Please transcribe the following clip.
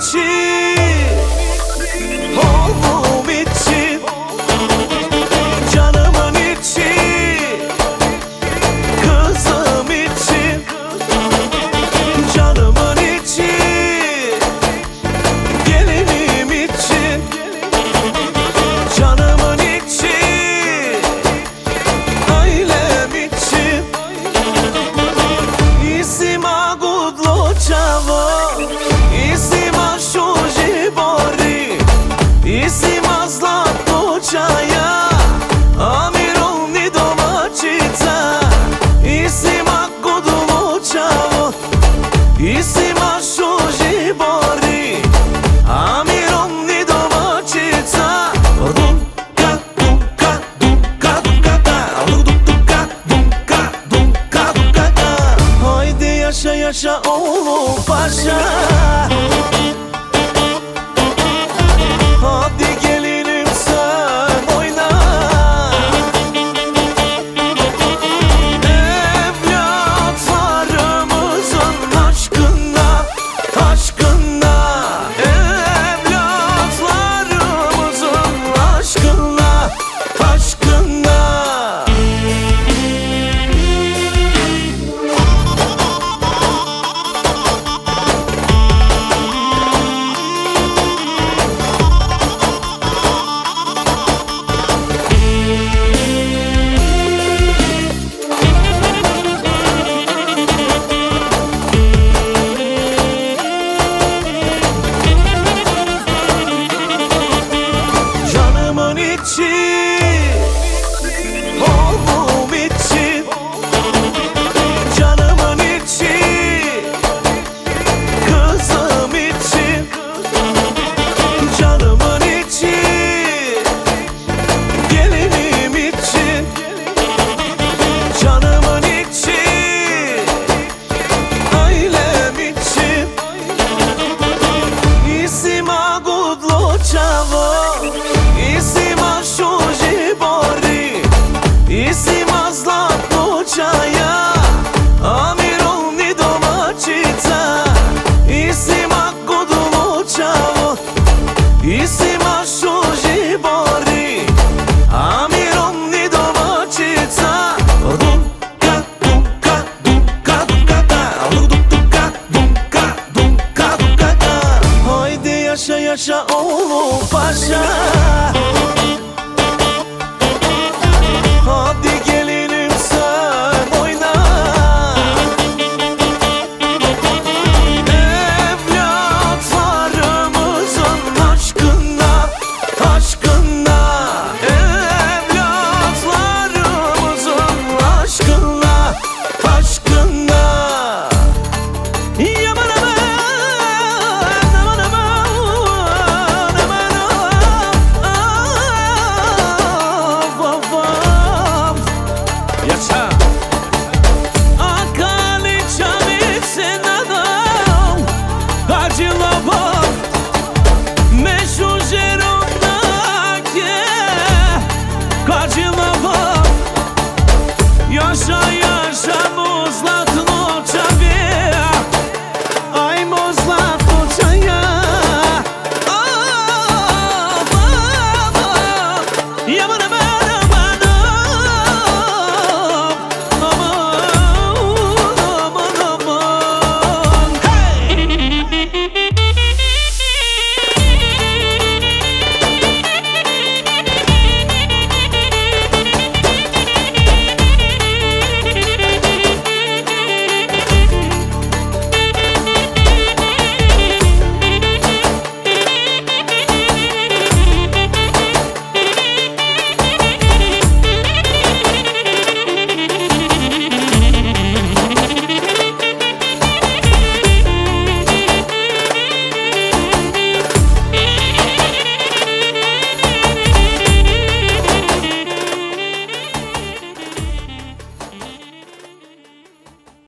去 paixão. Čavo I yaşa oğlum paşa huh?